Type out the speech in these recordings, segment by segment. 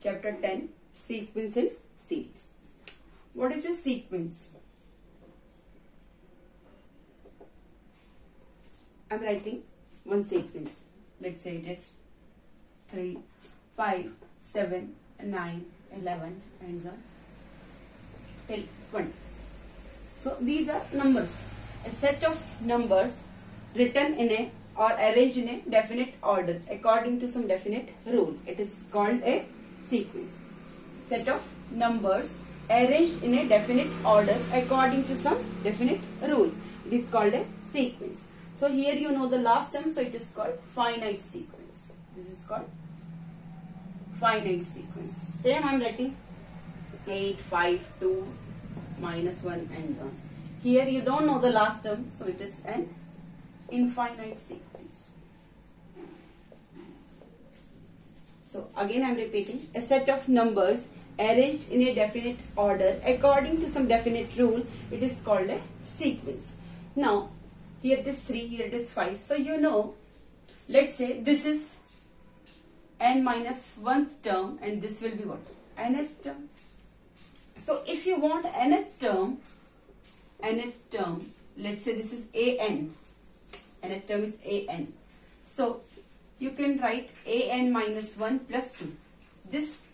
chapter 10 sequence and series. What is a sequence? I'm writing one sequence. Let's say it is 3, 5, 7, 9, 11 and on till 20. So these are numbers. A set of numbers written in a or arranged in a definite order according to some definite rule. It is called a sequence. Set of numbers arranged in a definite order according to some definite rule. It is called a sequence. So here you know the last term so it is called finite sequence. This is called finite sequence. Same I am writing 8, 5, 2, minus 1 and so on. Here you don't know the last term so it is an infinite sequence. So again I am repeating. A set of numbers arranged in a definite order. According to some definite rule it is called a sequence. Now here it is 3 here it is 5 so you know let's say this is n minus 1th term and this will be what? Nth term. So if you want nth term nth term let's say this is an nth term is an so you can write an minus 1 plus 2 this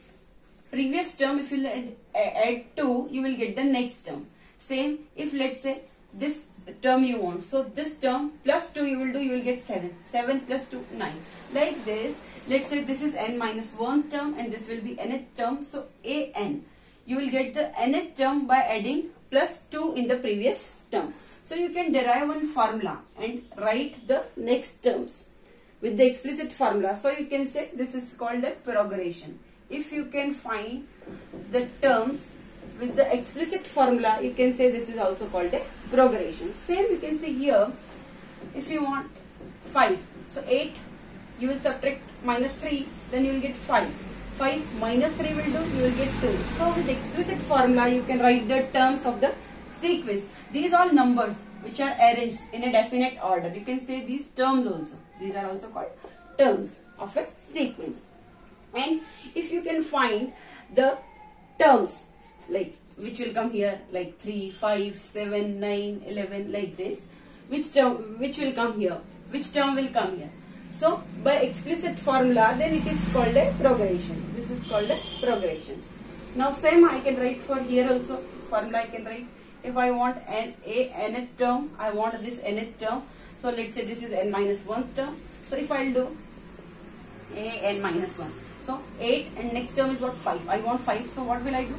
previous term if you add, add 2 you will get the next term. Same if let's say this term you want. So this term plus 2 you will do you will get 7 7 plus 2 9 like this let's say this is n minus 1 term and this will be nth term. So an you will get the nth term by adding plus 2 in the previous term. So you can derive one formula and write the next terms with the explicit formula. So you can say this is called a progression. If you can find the terms with the explicit formula, you can say this is also called a progression. Same you can say here, if you want 5. So 8, you will subtract minus 3, then you will get 5. 5 minus 3 will do, you will get 2. So with explicit formula, you can write the terms of the sequence. These are numbers which are arranged in a definite order. You can say these terms also. These are also called terms of a sequence. And if you can find the terms like which will come here like 3, 5, 7, 9, 11 like this. Which term which will come here? Which term will come here? So by explicit formula then it is called a progression. This is called a progression. Now same I can write for here also. Formula I can write if I want n a nth term, I want this nth term. So let's say this is n minus 1 term. So if I'll do a n minus 1. So 8 and next term is what 5. I want 5. So what will I do?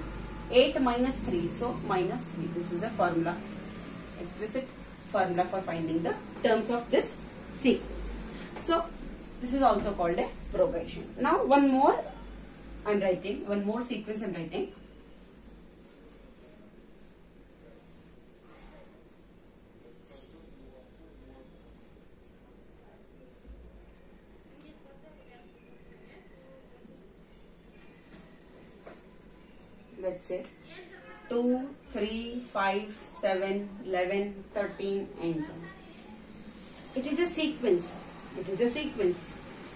8 minus 3. So minus 3. This is a formula. Explicit formula for finding the terms of this sequence. So this is also called a progression. Now one more I am writing. One more sequence I am writing. Let's say 2, 3, 5, 7, 11, 13 and so on. It is a sequence. It is a sequence.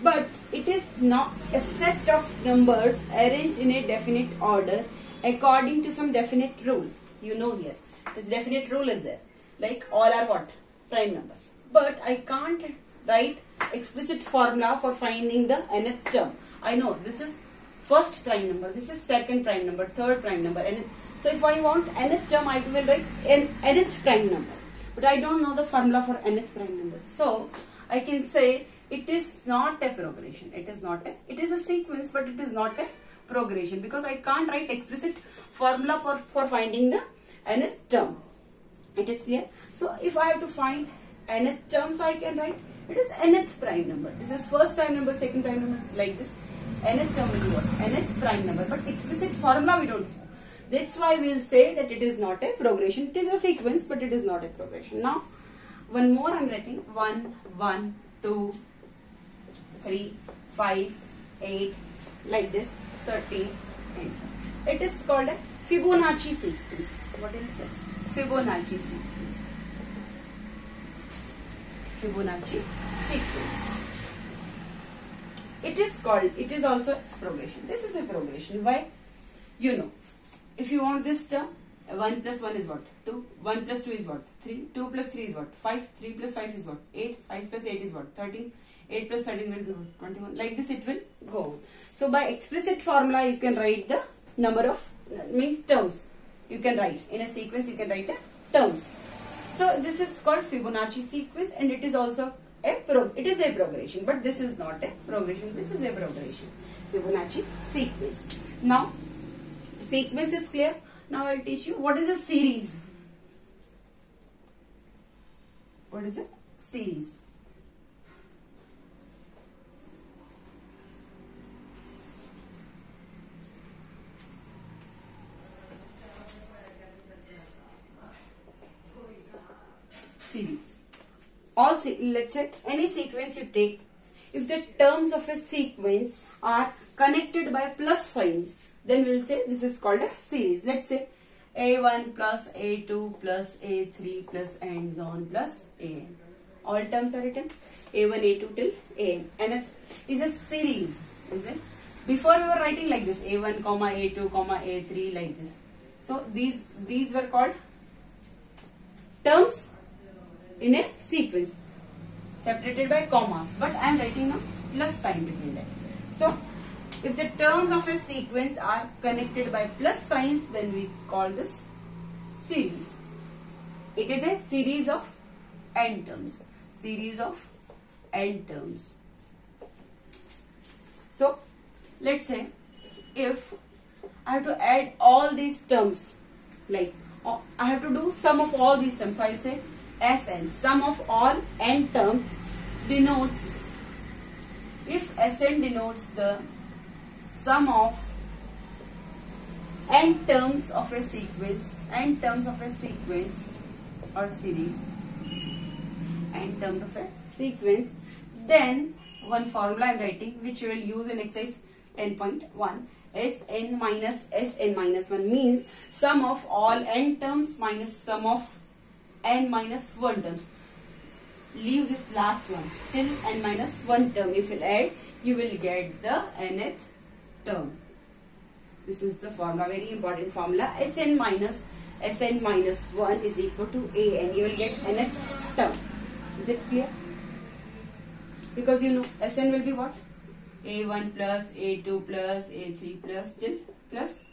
But it is not a set of numbers arranged in a definite order according to some definite rule. You know here. This definite rule is there. Like all are what? Prime numbers. But I can't write explicit formula for finding the nth term. I know this is first prime number, this is second prime number, third prime number. And so if I want nth term, I will write nth prime number. But I don't know the formula for nth prime number. So I can say it is not a progression. It is not a, it is a sequence, but it is not a progression because I can't write explicit formula for, for finding the nth term. It is clear. So if I have to find nth term, so I can write it is nth prime number. This is first prime number, second prime number, like this. Nth term will be what? nth prime number. But explicit formula we don't have. That's why we will say that it is not a progression. It is a sequence, but it is not a progression. Now, one more I am writing. 1, 1, 2, 3, 5, 8, like this, 13, and so on. It is called a Fibonacci sequence. What is it? Fibonacci sequence. Fibonacci sequence. It is called, it is also progression. This is a progression. Why? You know, if you want this term, 1 plus 1 is what? 2. 1 plus 2 is what? 3. 2 plus 3 is what? 5. 3 plus 5 is what? 8. 5 plus 8 is what? 13. 8 plus 13 will be 21. Like this it will go. So by explicit formula you can write the number of, means terms. You can write. In a sequence you can write the terms. So this is called Fibonacci sequence and it is also a pro, it is a progression but this is not a progression. This is a progression. Fibonacci sequence. Now sequence is clear. Now I'll teach you what is a series. What is a series? Series. All let's say any sequence you take, if the terms of a sequence are connected by plus sign, then we'll say this is called a series. Let's say a1 plus a2 plus a3 plus and so on plus an. All terms are written a1 a2 till an and it is a series is it? Before we were writing like this a1 comma a2 comma a3 like this. So these these were called terms in a sequence separated by commas but I am writing a plus sign between them. So if the terms of a sequence are connected by plus signs, then we call this series. It is a series of n terms. Series of n terms. So, let's say if I have to add all these terms, like uh, I have to do sum of all these terms. So, I will say Sn, sum of all n terms denotes, if Sn denotes the sum of n terms of a sequence n terms of a sequence or series n terms of a sequence then one formula I am writing which you will use in exercise 10.1 Sn minus Sn minus 1 means sum of all n terms minus sum of n minus 1 terms. Leave this last one till n minus 1 term. If you add, you will get the nth term. This is the formula, very important formula. Sn minus Sn minus 1 is equal to an. You will get nth term. Is it clear? Because you know Sn will be what? a1 plus a2 plus a3 plus till plus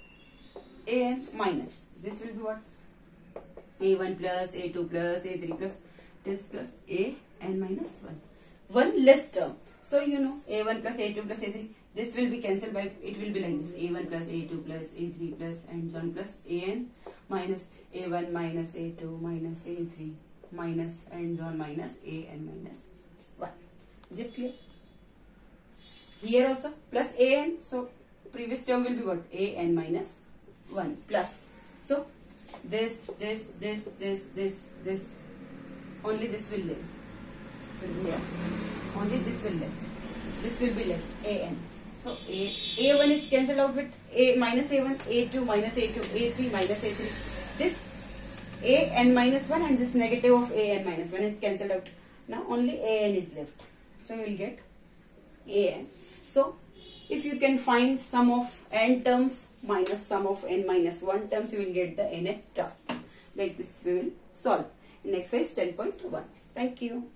an minus. This will be what? A1 plus a2 plus a3 plus this plus a n minus 1. One less term. So you know a1 plus a2 plus a3 this will be cancelled by, it will be like this, a1 plus a2 plus a3 plus and so on plus an minus a1 minus a2 minus a3 minus and so on minus an minus 1. Is it clear? Here also plus an, so previous term will be what? an minus 1 plus. So this, this, this, this, this, this, only this will live. Only this will live. This will be left, an. So A, A1 is cancelled out with A minus A1, A2 minus A2, A3 minus A3. This A n minus 1 and this negative of A n minus 1 is cancelled out. Now only A n is left. So you will get A n. So if you can find sum of n terms minus sum of n minus 1 terms, you will get the nth term. Like this we will solve in exercise 10.1. Thank you.